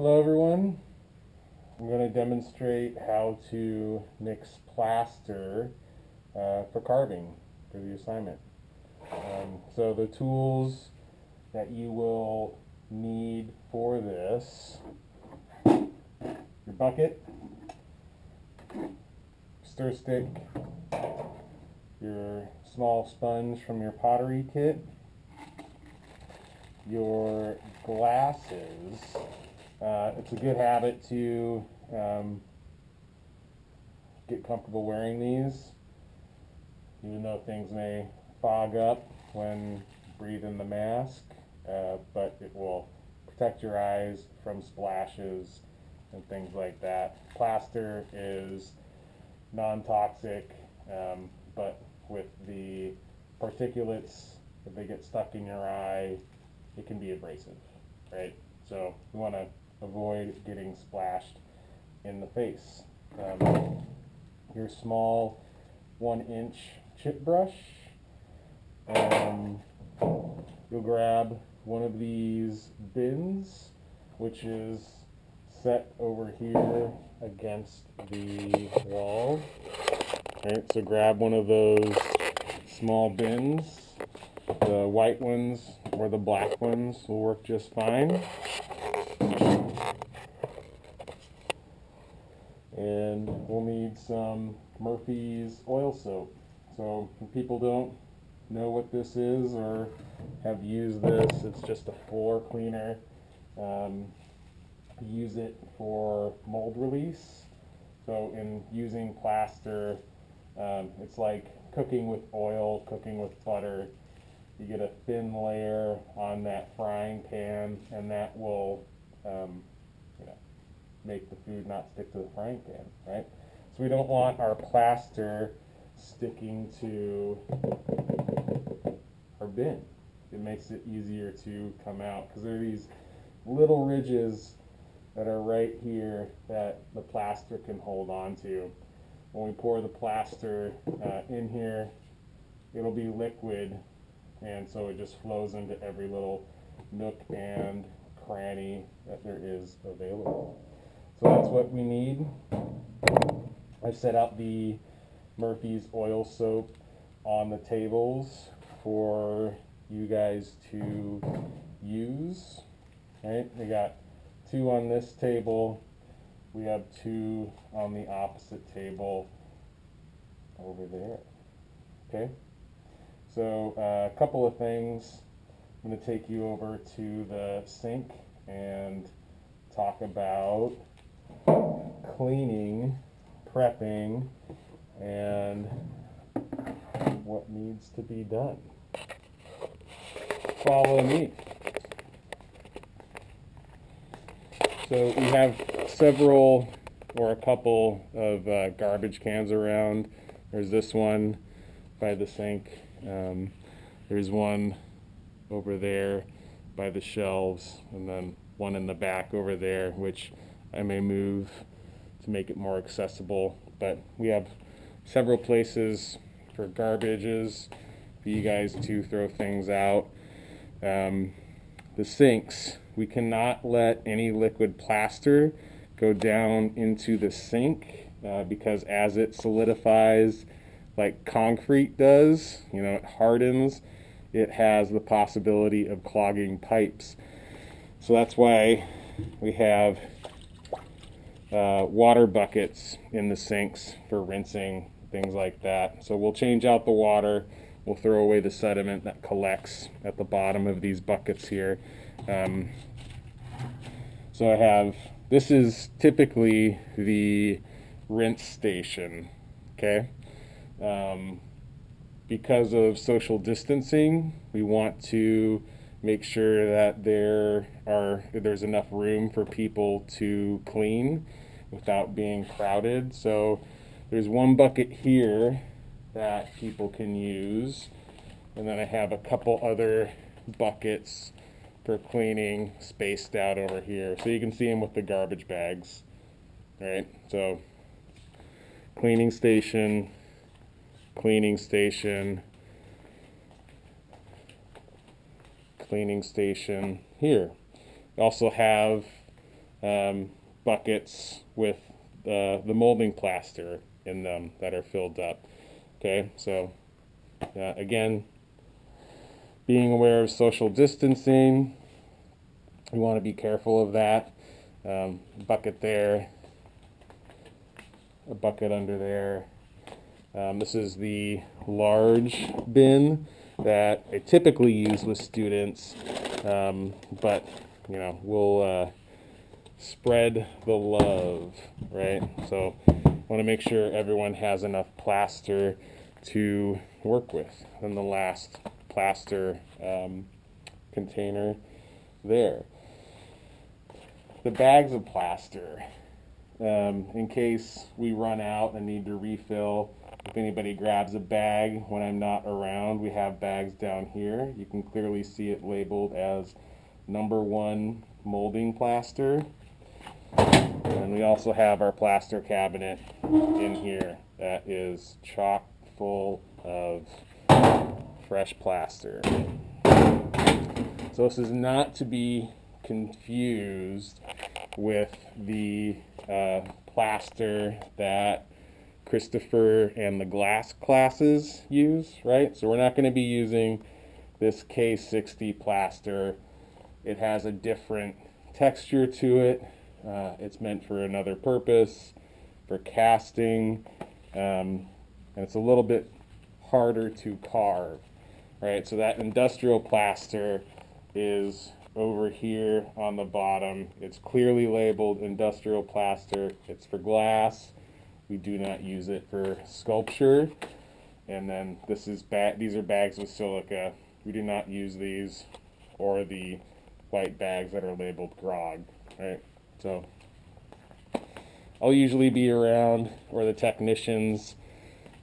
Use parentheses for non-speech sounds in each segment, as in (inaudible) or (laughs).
Hello everyone. I'm going to demonstrate how to mix plaster uh, for carving for the assignment. Um, so the tools that you will need for this, your bucket, stir stick, your small sponge from your pottery kit, your glasses. Uh, it's a good habit to um, get comfortable wearing these, even though things may fog up when breathing the mask, uh, but it will protect your eyes from splashes and things like that. Plaster is non-toxic, um, but with the particulates, if they get stuck in your eye, it can be abrasive, right? So we want to avoid getting splashed in the face. Um, your small one inch chip brush, um, you'll grab one of these bins, which is set over here against the wall. Right, so grab one of those small bins. The white ones or the black ones will work just fine. And we'll need some Murphy's oil soap. So people don't know what this is or have used this, it's just a floor cleaner. Um, use it for mold release. So in using plaster, um, it's like cooking with oil, cooking with butter. You get a thin layer on that frying pan, and that will, um, you know, make the food not stick to the frying pan, right? So we don't want our plaster sticking to our bin. It makes it easier to come out because there are these little ridges that are right here that the plaster can hold on to. When we pour the plaster uh, in here, it'll be liquid and so it just flows into every little nook and cranny that there is available. So that's what we need. I've set out the Murphy's oil soap on the tables for you guys to use. Right, we got two on this table. We have two on the opposite table over there. Okay, so uh, a couple of things. I'm going to take you over to the sink and talk about cleaning, prepping, and what needs to be done. Follow me. So we have several or a couple of uh, garbage cans around. There's this one by the sink. Um, there's one over there by the shelves, and then one in the back over there, which I may move to make it more accessible. But we have several places for garbages for you guys to throw things out. Um, the sinks, we cannot let any liquid plaster go down into the sink uh, because as it solidifies like concrete does, you know, it hardens, it has the possibility of clogging pipes. So that's why we have uh, water buckets in the sinks for rinsing, things like that. So we'll change out the water We'll throw away the sediment that collects at the bottom of these buckets here. Um, so I have, this is typically the rinse station, okay? Um, because of social distancing, we want to make sure that there are there's enough room for people to clean without being crowded. So there's one bucket here that people can use. And then I have a couple other buckets for cleaning spaced out over here. So you can see them with the garbage bags. Right, so cleaning station, cleaning station, cleaning station here. We also have um, buckets with uh, the molding plaster in them that are filled up. Okay, so uh, again, being aware of social distancing, we want to be careful of that. Um, bucket there, a bucket under there. Um, this is the large bin that I typically use with students, um, but you know, we'll uh, spread the love, right? So, I want to make sure everyone has enough plaster to work with. And the last plaster um, container there. The bags of plaster, um, in case we run out and need to refill. If anybody grabs a bag when I'm not around, we have bags down here. You can clearly see it labeled as number one molding plaster. And we also have our plaster cabinet in here that is chock full of fresh plaster. So this is not to be confused with the uh, plaster that Christopher and the glass classes use, right? So we're not going to be using this K60 plaster. It has a different texture to it. Uh, it's meant for another purpose, for casting, um, and it's a little bit harder to carve, right? So that industrial plaster is over here on the bottom. It's clearly labeled industrial plaster. It's for glass. We do not use it for sculpture. And then this is ba these are bags with silica. We do not use these or the white bags that are labeled grog, right? So I'll usually be around or the technicians,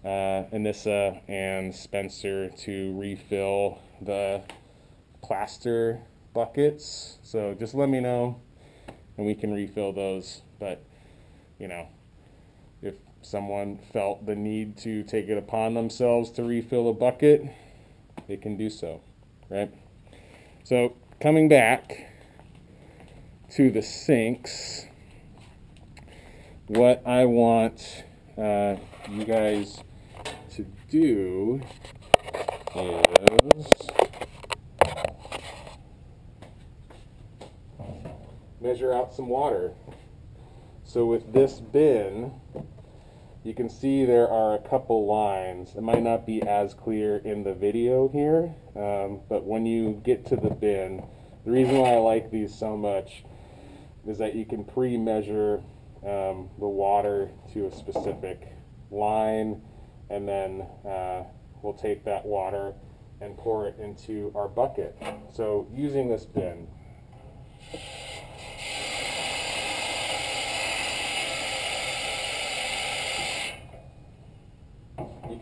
uh, Anissa and Spencer to refill the plaster buckets. So just let me know and we can refill those. But, you know, someone felt the need to take it upon themselves to refill a bucket, they can do so, right? So coming back to the sinks, what I want uh, you guys to do is measure out some water. So with this bin, you can see there are a couple lines. It might not be as clear in the video here, um, but when you get to the bin, the reason why I like these so much is that you can pre-measure um, the water to a specific line, and then uh, we'll take that water and pour it into our bucket. So using this bin,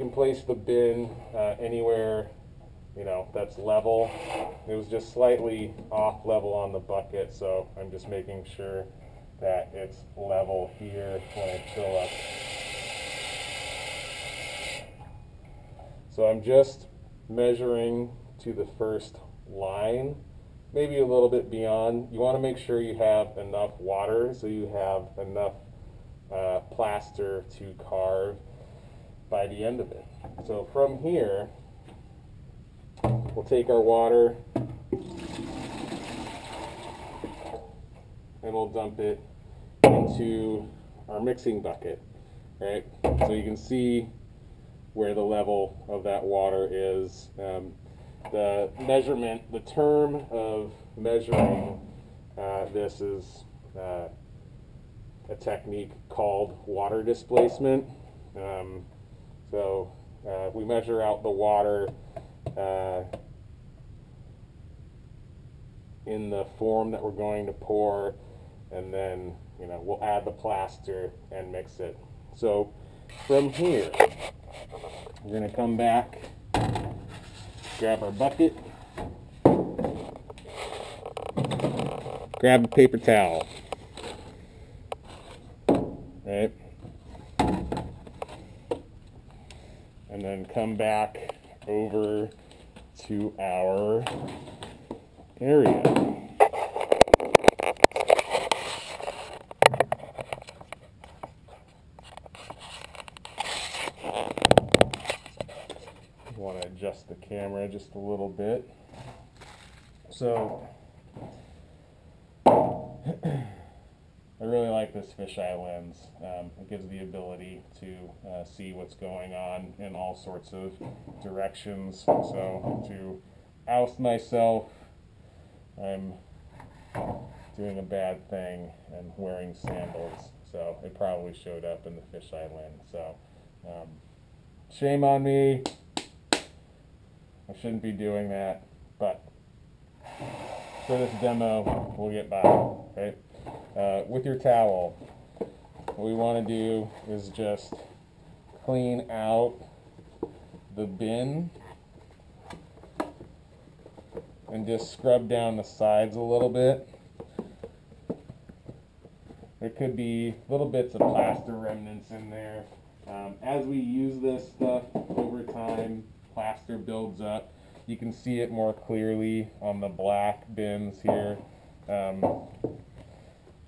can place the bin uh, anywhere you know that's level. It was just slightly off level on the bucket so I'm just making sure that it's level here when I fill up. So I'm just measuring to the first line maybe a little bit beyond. You want to make sure you have enough water so you have enough uh, plaster to carve by the end of it. So from here, we'll take our water and we'll dump it into our mixing bucket, right? So you can see where the level of that water is. Um, the measurement, the term of measuring uh, this is uh, a technique called water displacement. Um, so uh, we measure out the water uh, in the form that we're going to pour, and then you know we'll add the plaster and mix it. So from here, we're going to come back, grab our bucket, grab a paper towel, right? and then come back over to our area. want to adjust the camera just a little bit. So (clears throat) I really like this fisheye lens. Um, it gives the ability to uh, see what's going on in all sorts of directions. So, to oust myself, I'm doing a bad thing and wearing sandals. So, it probably showed up in the fisheye lens. So, um, shame on me. I shouldn't be doing that, but for this demo, we'll get by, okay? Uh, with your towel, what we want to do is just clean out the bin and just scrub down the sides a little bit. There could be little bits of plaster remnants in there. Um, as we use this stuff over time, plaster builds up. You can see it more clearly on the black bins here. Um,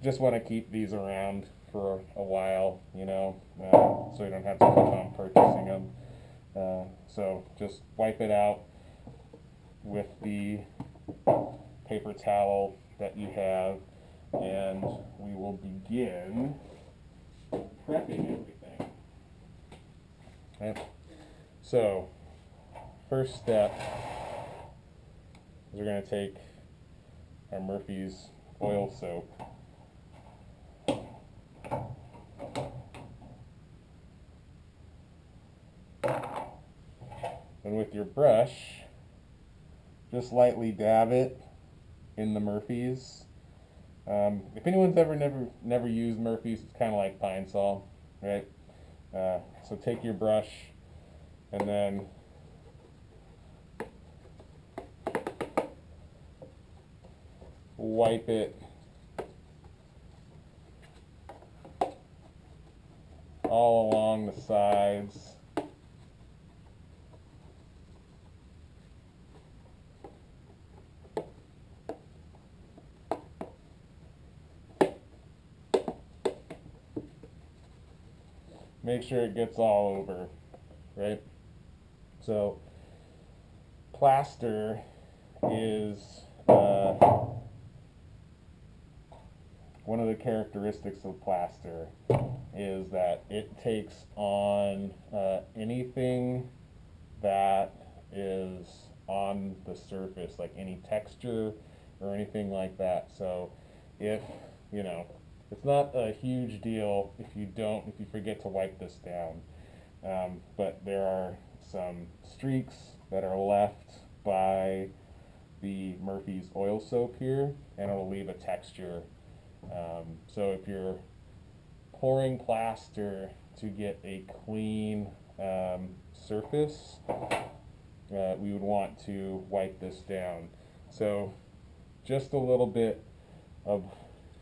just want to keep these around for a while, you know, uh, so you don't have to keep on purchasing them. Uh, so just wipe it out with the paper towel that you have, and we will begin prepping everything. Okay. So, first step is we're going to take our Murphy's oil soap And with your brush, just lightly dab it in the Murphy's. Um, if anyone's ever never never used Murphy's, it's kind of like Pine Sol, right? Uh, so take your brush and then wipe it all along the sides. Make sure it gets all over, right? So, plaster is uh, one of the characteristics of plaster is that it takes on uh, anything that is on the surface, like any texture or anything like that. So if, you know, it's not a huge deal if you don't, if you forget to wipe this down. Um, but there are some streaks that are left by the Murphy's oil soap here, and it'll leave a texture. Um, so if you're pouring plaster to get a clean um, surface, uh, we would want to wipe this down. So just a little bit of,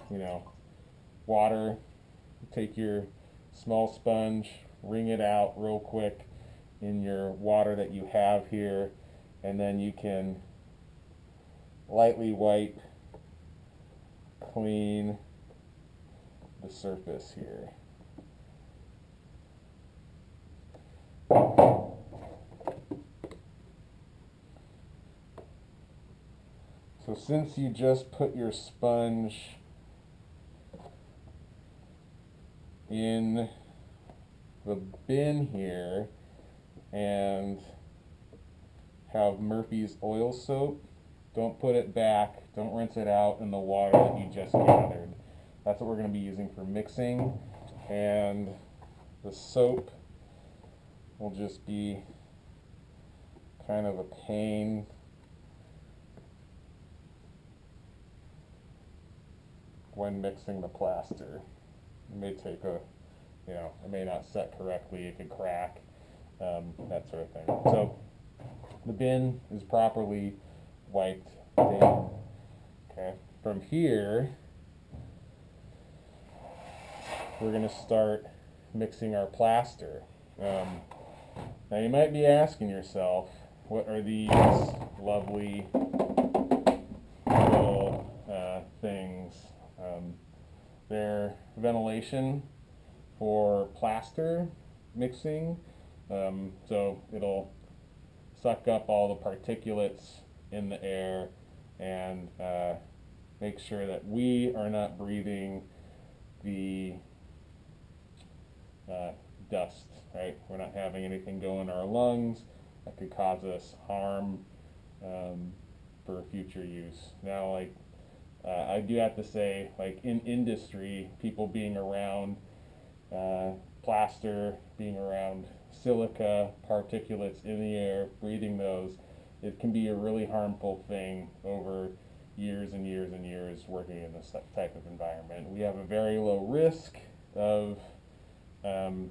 you know, water, take your small sponge, wring it out real quick in your water that you have here, and then you can lightly wipe clean the surface here. So since you just put your sponge in the bin here and have Murphy's oil soap, don't put it back, don't rinse it out in the water that you just gathered. That's what we're going to be using for mixing. And the soap will just be kind of a pain. when mixing the plaster. It may take a, you know, it may not set correctly, it could crack, um, that sort of thing. So the bin is properly wiped down. Okay, from here, we're going to start mixing our plaster. Um, now you might be asking yourself, what are these lovely little uh, things? Um, they're ventilation for plaster mixing. Um, so it'll suck up all the particulates in the air and uh, make sure that we are not breathing the uh, dust, right? We're not having anything go in our lungs that could cause us harm um, for future use. Now, like, uh, I do have to say, like, in industry, people being around uh, plaster, being around silica, particulates in the air, breathing those, it can be a really harmful thing over years and years and years working in this type of environment. We have a very low risk of um,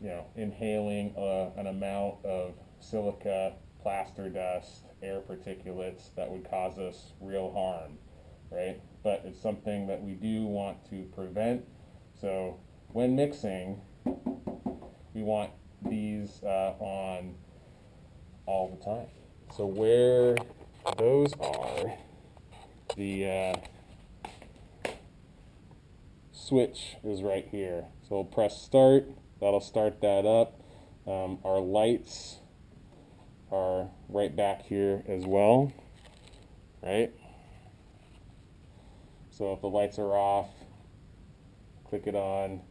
you know, inhaling uh, an amount of silica, plaster dust, air particulates that would cause us real harm, right? But it's something that we do want to prevent. So when mixing, we want these uh, on all the time. So where those are, the uh, switch is right here. So we'll press start, that'll start that up. Um, our lights are right back here as well, right? So if the lights are off, click it on,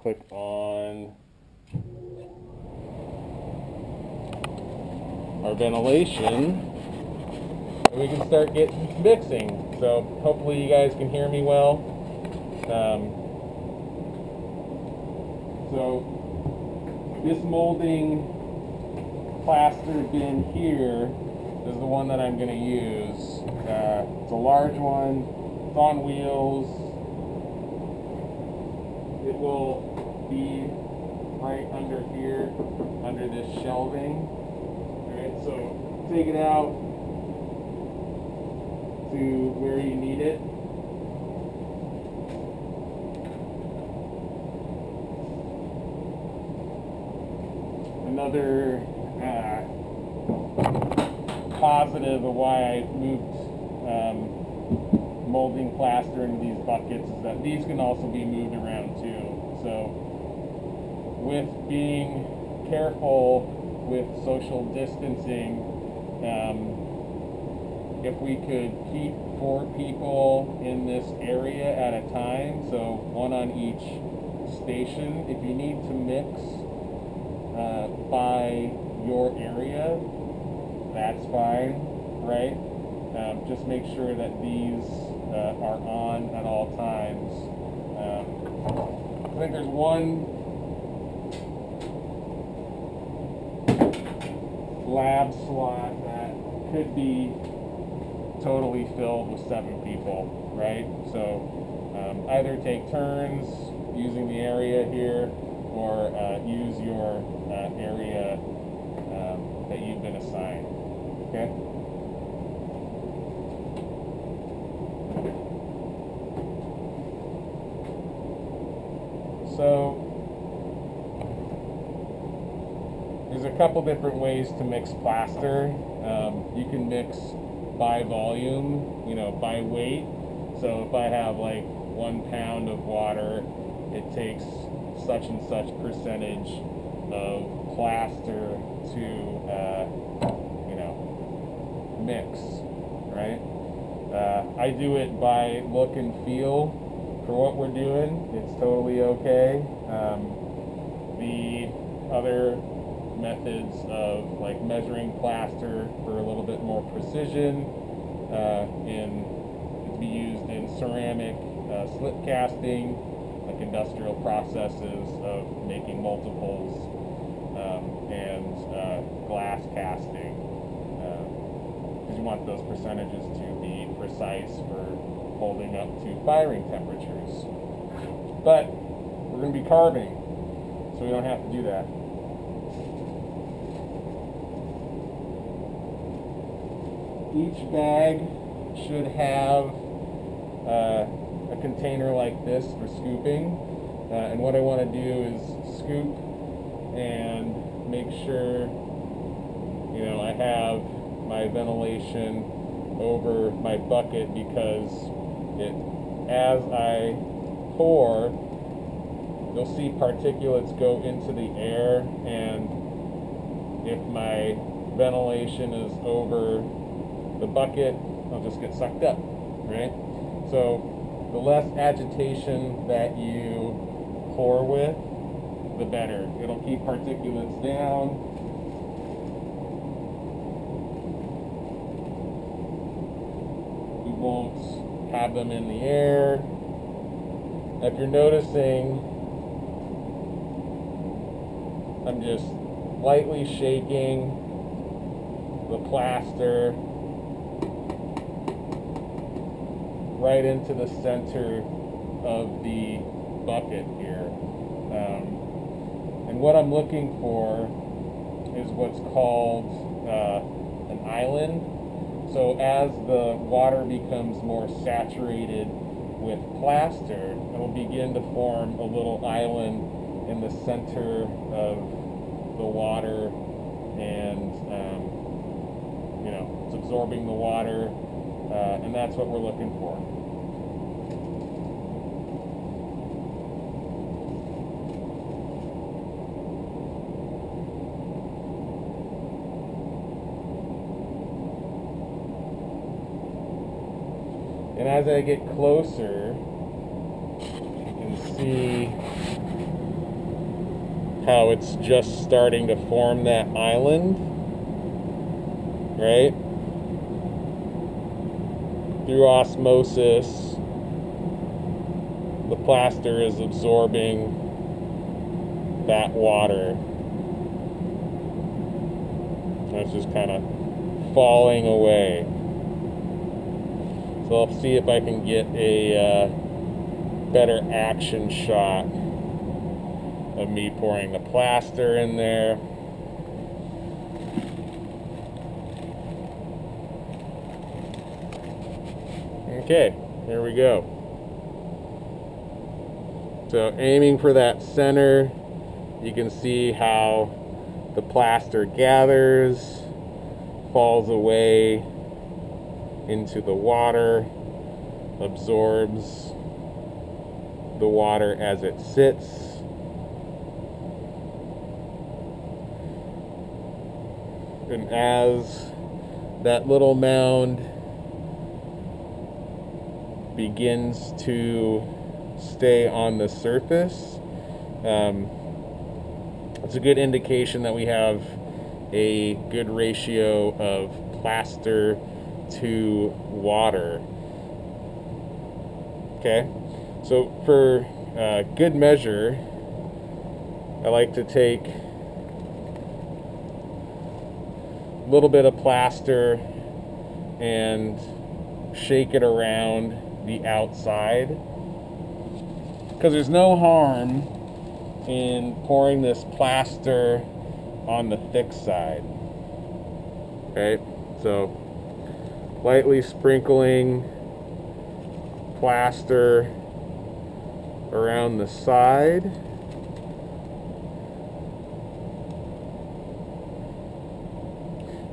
click on our ventilation, we can start getting mixing. So hopefully you guys can hear me well. Um, so this molding plaster bin here is the one that I'm going to use. Uh, it's a large one. It's on wheels. It will be right under here, under this shelving. Alright, so take it out to where you need it. Another uh, positive of why I moved um, molding plaster into these buckets is that these can also be moved around too. So with being careful with social distancing, um, if we could keep four people in this area at a time, so one on each station, if you need to mix uh, by your area, that's fine, right? Um, just make sure that these uh, are on at all times. Um, I think there's one lab slot that could be totally filled with seven people, right? So um, either take turns using the area here or uh, use your uh, area um, that you've been assigned, okay? So there's a couple different ways to mix plaster. Um, you can mix by volume, you know, by weight. So if I have like one pound of water, it takes such and such percentage of plaster to, uh, you know, mix, right? Uh, I do it by look and feel for what we're doing. It's totally okay. Um, the other methods of like measuring plaster for a little bit more precision uh, in be used in ceramic uh, slip casting industrial processes of making multiples um, and uh, glass casting. Because you want those percentages to be precise for holding up to firing temperatures. But we're going to be carving so we don't have to do that. Each bag should have uh, container like this for scooping. Uh, and what I want to do is scoop and make sure, you know, I have my ventilation over my bucket because it, as I pour, you'll see particulates go into the air and if my ventilation is over the bucket, I'll just get sucked up, right? So the less agitation that you pour with, the better. It'll keep particulates down. We won't have them in the air. If you're noticing, I'm just lightly shaking the plaster right into the center of the bucket here. Um, and what I'm looking for is what's called uh, an island. So as the water becomes more saturated with plaster, it'll begin to form a little island in the center of the water and um, you know it's absorbing the water uh, and that's what we're looking for. And as I get closer, you can see how it's just starting to form that island, right? Through osmosis, the plaster is absorbing that water. And it's just kind of falling away. So I'll see if I can get a uh, better action shot of me pouring the plaster in there. Okay, here we go. So aiming for that center, you can see how the plaster gathers, falls away, into the water, absorbs the water as it sits. And as that little mound begins to stay on the surface, um, it's a good indication that we have a good ratio of plaster to water. Okay, so for uh, good measure, I like to take a little bit of plaster and shake it around the outside because there's no harm in pouring this plaster on the thick side. Okay, so lightly sprinkling plaster around the side.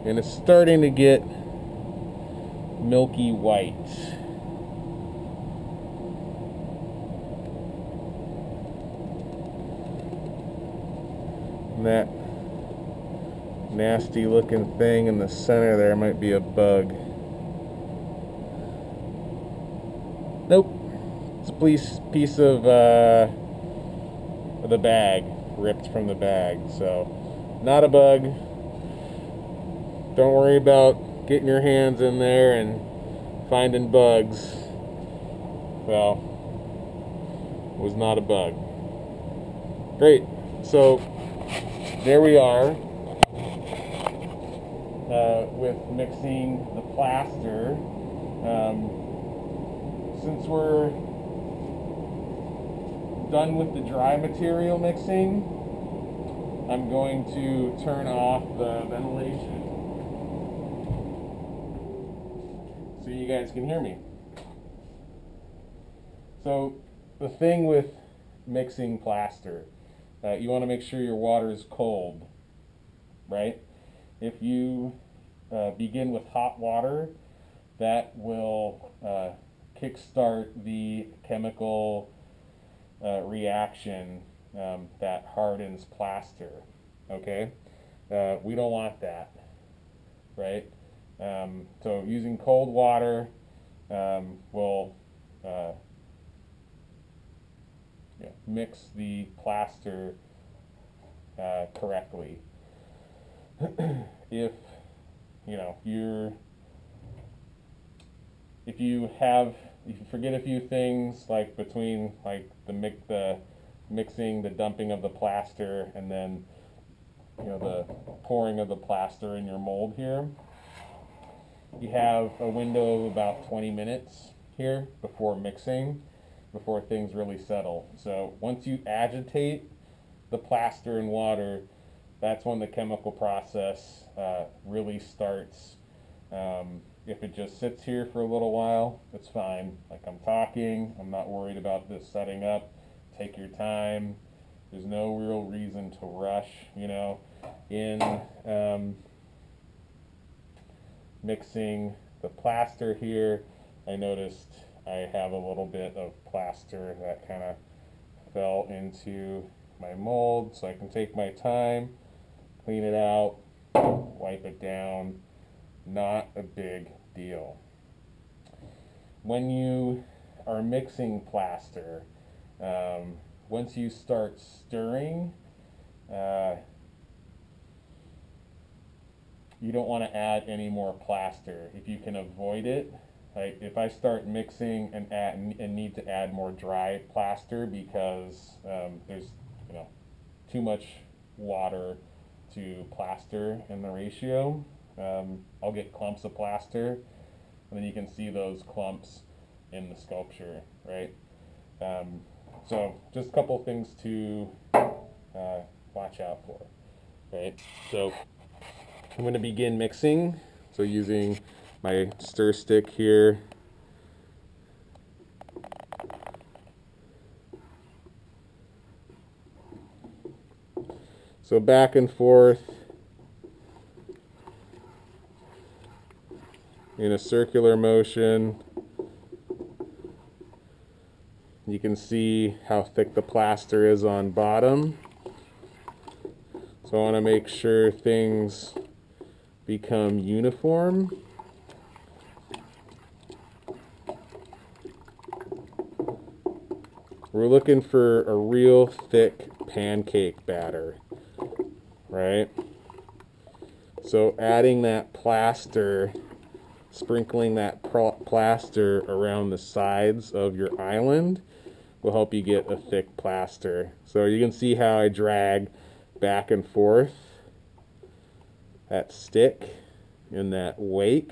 And it's starting to get milky white. And that nasty looking thing in the center there might be a bug. Nope. It's a piece, piece of uh, the bag, ripped from the bag. So, not a bug. Don't worry about getting your hands in there and finding bugs. Well, was not a bug. Great. So, there we are uh, with mixing the plaster. Um, since we're done with the dry material mixing, I'm going to turn off the ventilation so you guys can hear me. So the thing with mixing plaster, uh, you want to make sure your water is cold, right? If you uh, begin with hot water, that will uh, kickstart the chemical uh, reaction um, that hardens plaster. Okay, Uh, we don't want that, right? Um, so using cold water um, will uh, yeah, mix the plaster uh, correctly. (clears throat) if you know you're if you have if you forget a few things like between like the mix the mixing the dumping of the plaster and then you know the pouring of the plaster in your mold here. You have a window of about 20 minutes here before mixing before things really settle. So once you agitate the plaster in water that's when the chemical process uh, really starts um, if it just sits here for a little while, it's fine. Like I'm talking, I'm not worried about this setting up. Take your time. There's no real reason to rush, you know. In um, mixing the plaster here, I noticed I have a little bit of plaster that kind of fell into my mold, so I can take my time, clean it out, wipe it down, not a big deal. When you are mixing plaster, um, once you start stirring, uh, you don't want to add any more plaster. If you can avoid it, like if I start mixing and add and need to add more dry plaster because um, there's you know too much water to plaster in the ratio, um, I'll get clumps of plaster, and then you can see those clumps in the sculpture, right? Um, so just a couple things to uh, watch out for, right? So I'm going to begin mixing. So using my stir stick here. So back and forth in a circular motion. You can see how thick the plaster is on bottom. So I want to make sure things become uniform. We're looking for a real thick pancake batter, right? So adding that plaster sprinkling that plaster around the sides of your island will help you get a thick plaster. So you can see how I drag back and forth that stick in that wake.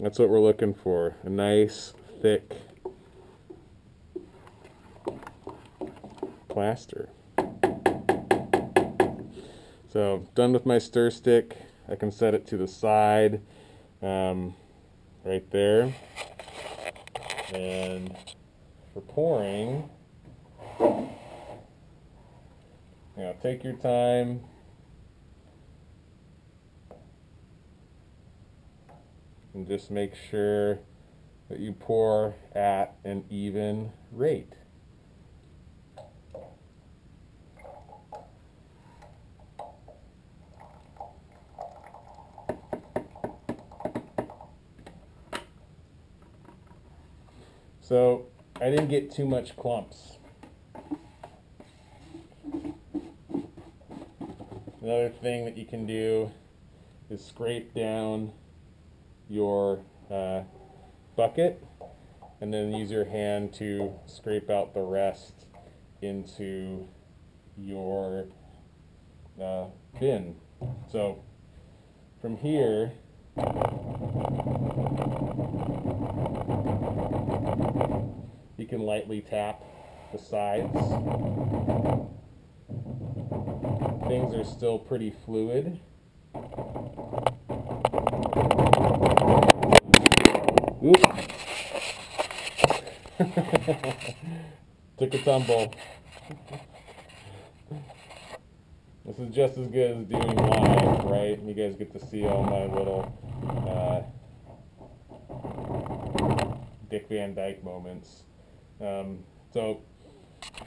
That's what we're looking for, a nice thick plaster. So done with my stir stick. I can set it to the side um, right there. And for pouring, you know, take your time. And just make sure that you pour at an even rate. So I didn't get too much clumps. Another thing that you can do is scrape down your uh, bucket and then use your hand to scrape out the rest into your uh, bin. So from here, can lightly tap the sides. Things are still pretty fluid. (laughs) Took a tumble. This is just as good as doing live, right? You guys get to see all my little uh, Dick Van Dyke moments. Um, so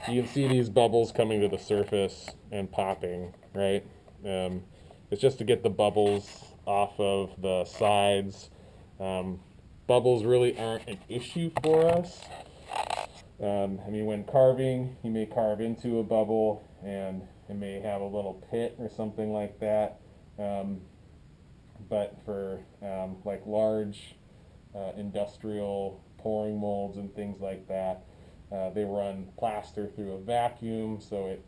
you can see these bubbles coming to the surface and popping, right? Um, it's just to get the bubbles off of the sides. Um, bubbles really aren't an issue for us. Um, I mean, when carving, you may carve into a bubble and it may have a little pit or something like that. Um, but for um, like large uh, industrial pouring molds and things like that, uh, they run plaster through a vacuum, so it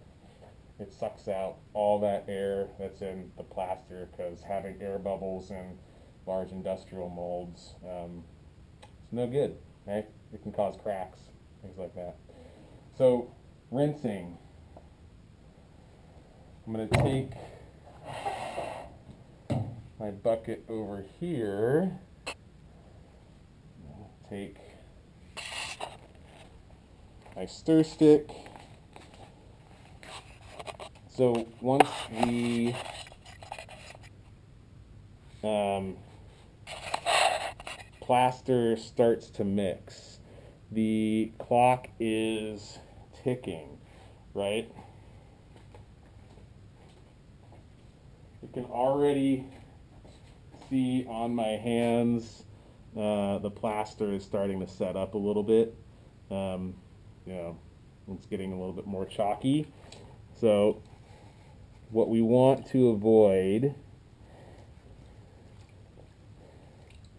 it sucks out all that air that's in the plaster because having air bubbles in large industrial molds um, it's no good, right? It can cause cracks, things like that. So rinsing. I'm going to take my bucket over here. Take my stir stick. So once the um, plaster starts to mix, the clock is ticking, right? You can already see on my hands uh, the plaster is starting to set up a little bit. Um, you know, it's getting a little bit more chalky. So what we want to avoid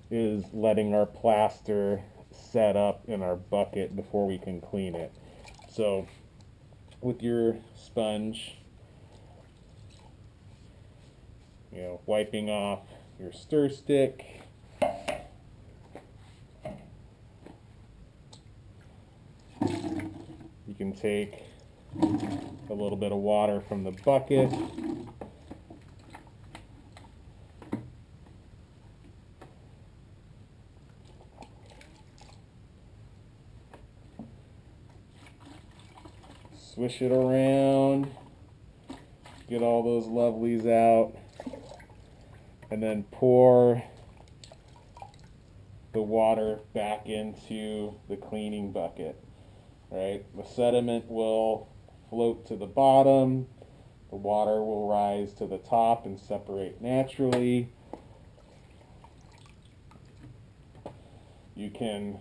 is letting our plaster set up in our bucket before we can clean it. So with your sponge, you know, wiping off your stir stick, you can take a little bit of water from the bucket swish it around, get all those lovelies out, and then pour the water back into the cleaning bucket. Right? The sediment will float to the bottom, the water will rise to the top and separate naturally. You can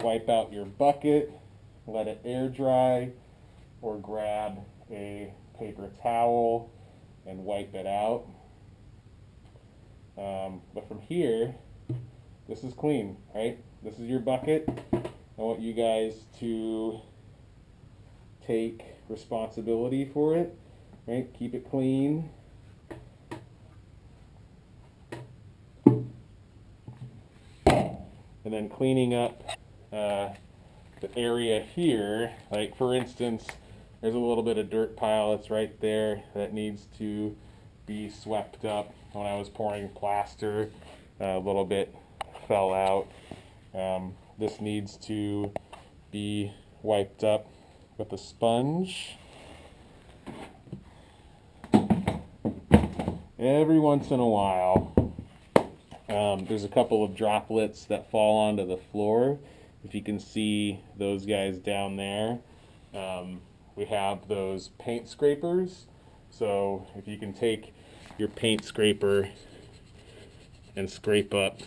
wipe out your bucket let it air dry, or grab a paper towel and wipe it out. Um, but from here, this is clean, right? This is your bucket. I want you guys to take responsibility for it, right? Keep it clean. And then cleaning up uh, the area here, like for instance, there's a little bit of dirt pile that's right there that needs to be swept up. When I was pouring plaster, a little bit fell out. Um, this needs to be wiped up with a sponge. Every once in a while, um, there's a couple of droplets that fall onto the floor if you can see those guys down there, um, we have those paint scrapers. So if you can take your paint scraper and scrape up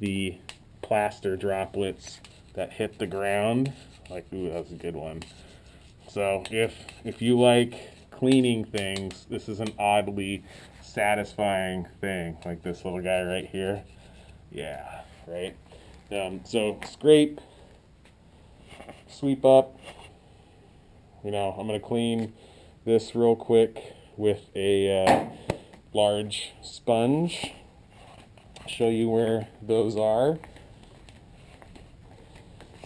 the plaster droplets that hit the ground like ooh that's a good one so if if you like cleaning things this is an oddly satisfying thing, like this little guy right here. Yeah, right? Um, so scrape, sweep up. You know, I'm going to clean this real quick with a uh, large sponge. Show you where those are.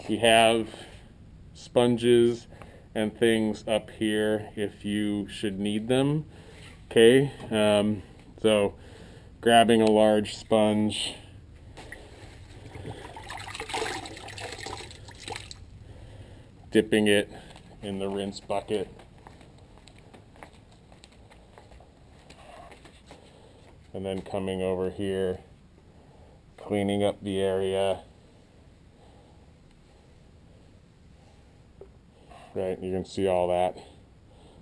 We have sponges and things up here if you should need them. Okay, um, so grabbing a large sponge, dipping it in the rinse bucket, and then coming over here, cleaning up the area, right? You can see all that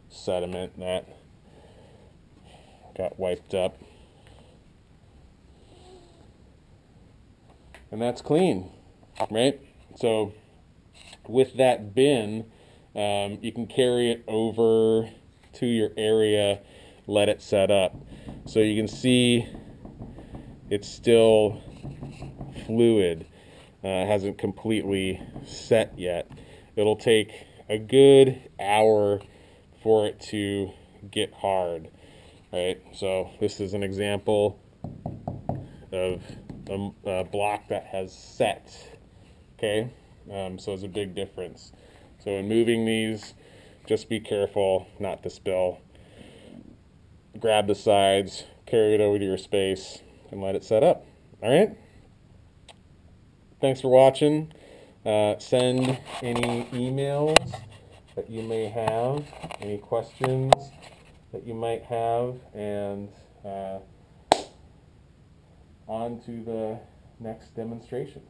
sediment that got wiped up. And that's clean, right? So with that bin, um, you can carry it over to your area, let it set up. So you can see it's still fluid, uh, hasn't completely set yet. It'll take a good hour for it to get hard, right? So this is an example of a, a block that has set, okay? Um, so it's a big difference. So in moving these, just be careful not to spill. Grab the sides, carry it over to your space, and let it set up. All right? Thanks for watching. Uh, send any emails that you may have, any questions that you might have, and uh, on to the next demonstration.